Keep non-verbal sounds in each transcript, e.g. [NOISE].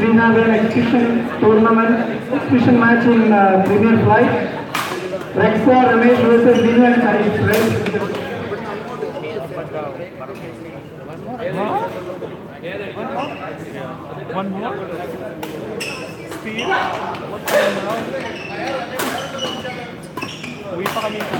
we have an exhibition tournament, exhibition match in uh, Premier Flight. Rexha Ramesh versus Dinu and Harish. Right? One more? What? Uwi pa kami sa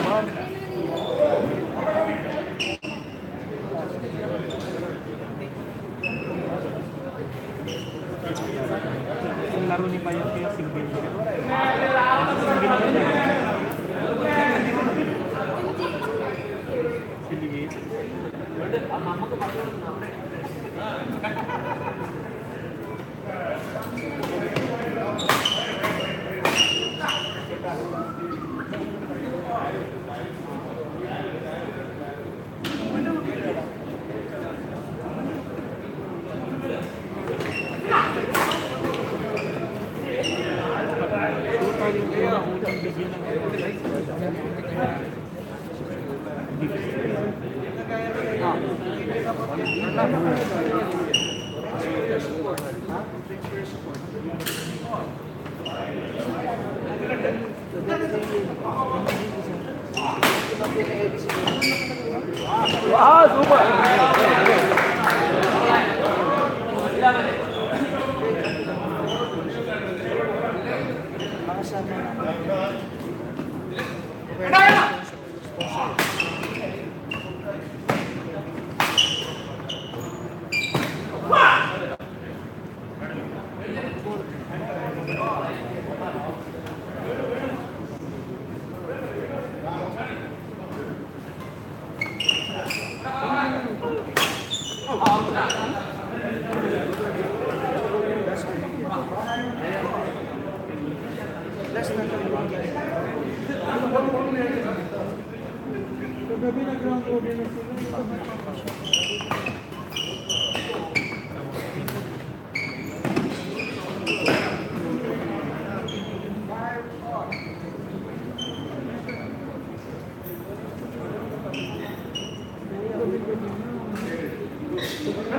아, 좋 은.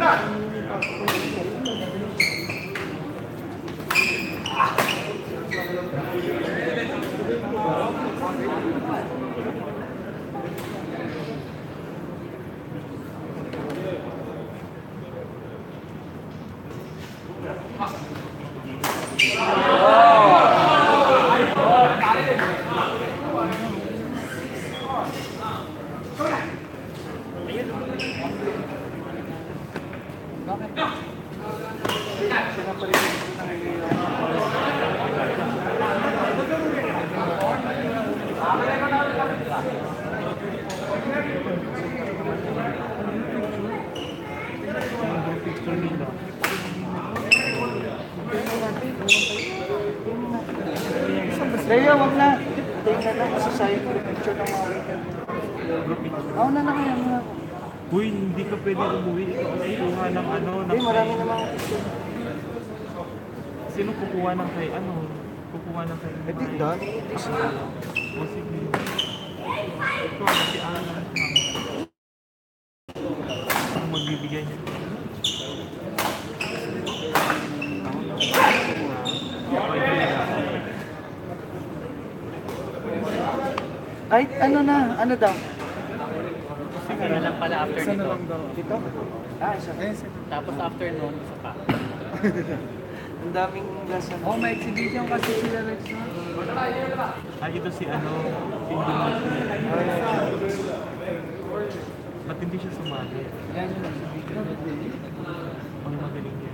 Obrigado. Lang kasi ko picture ng mga weekend. Oo na na kaya ako. Uy, hindi ka pwede umuwi. Ikaw ang kukuha ng ano. Hindi, ng marami kay- na mga picture. Sino kukuha ng kay ano? Kukuha ng kay Eh, di dahil. O sige. Ito, si Alan. Ay, ano na, ano daw? Sige na lang pala after nito. Dito? Ah, isa. Tapos after nun, isa pa. [LAUGHS] Ang daming lesson. Oh, may exhibition kasi sila Rex. Ah, ito si ano, si. Ba't hindi siya sumali? Yan yung exhibition. Ang magaling niya.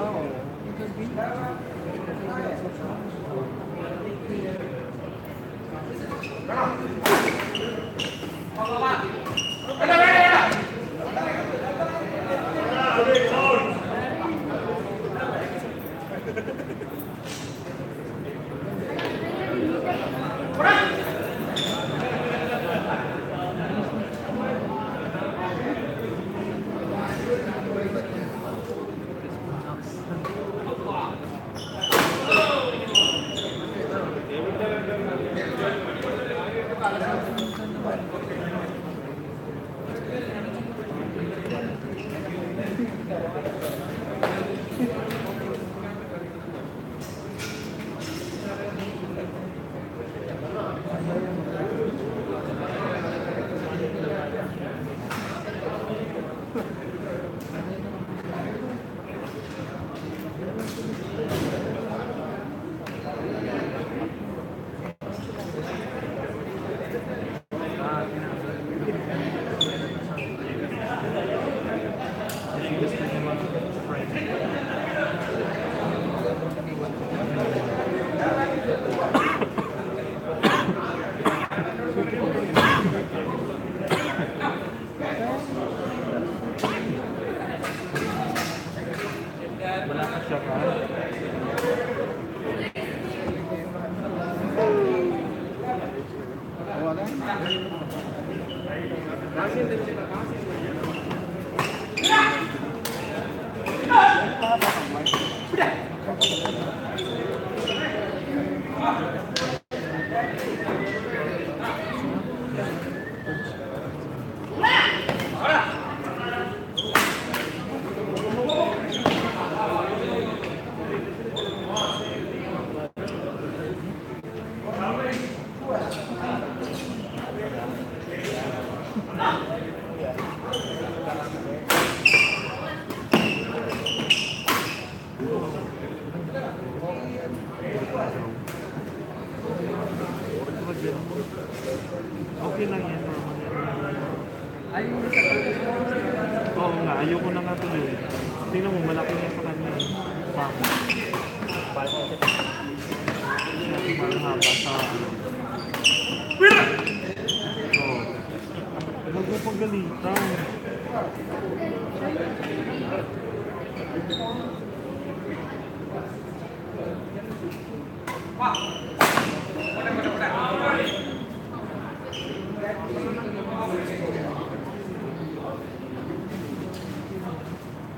Wow. It could be. Come on. 小孩 ayoko na nga tuloy. Tingnan mo, malaki na sa kanya. Pako. Mas haba sa... Oo. Huwag mo pagalitan. Ay,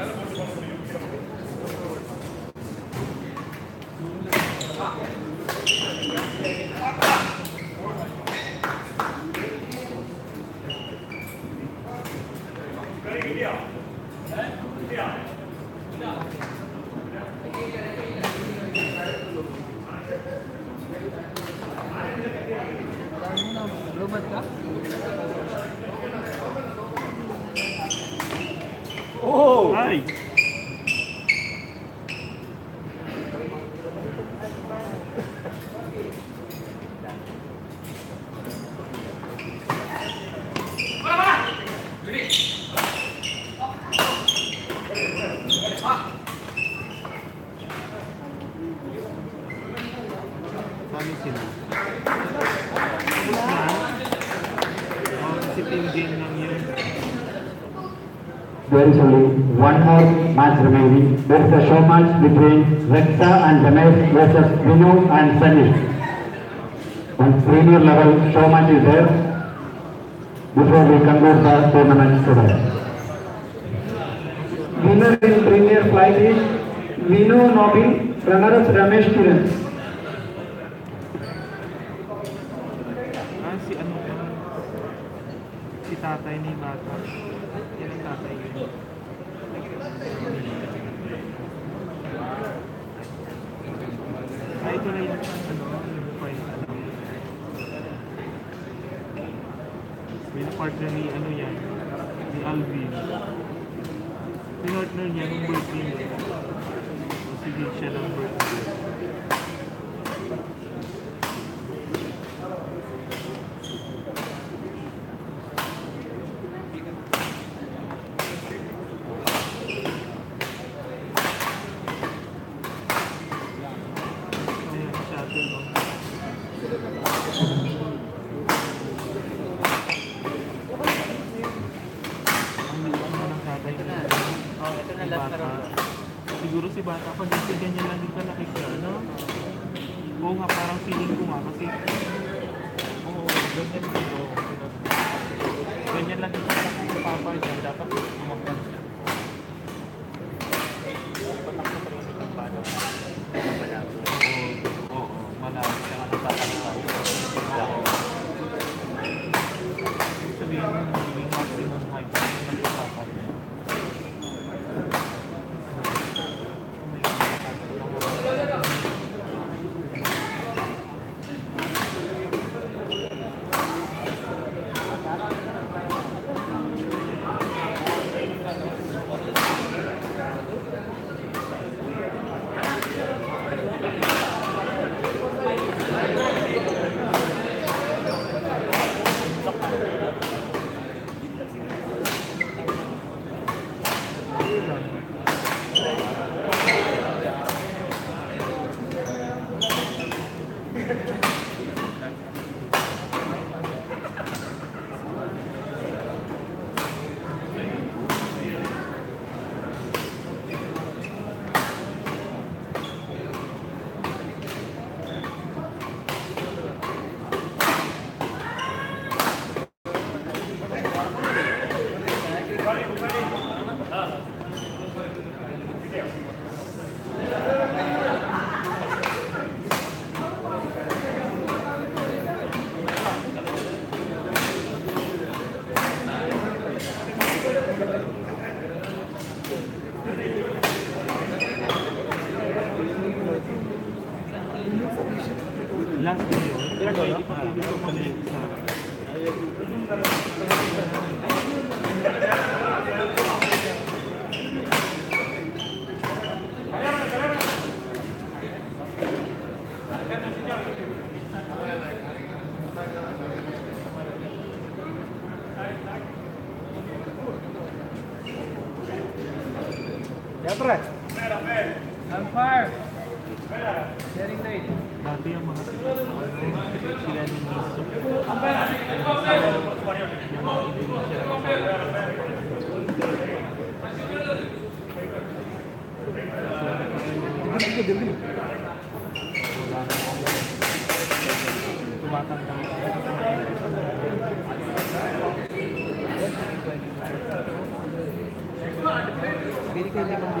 Thank you. Oh! Hey! There is only one more match remaining. There is a show match between Rexa and Ramesh versus Vinu and Sunny. One premier level show match is there before we conclude the tournament today. Winner in premier flight is Vinu Nobi, runner-up Ramesh Kiran. yun ang yung point ano. Ni ano yan, ni Alvin. apa yang dapat എത്ര ഗാന്ധിയ മഹാത്മാഗാന്ധി ശിലാന്യാസം Hindi.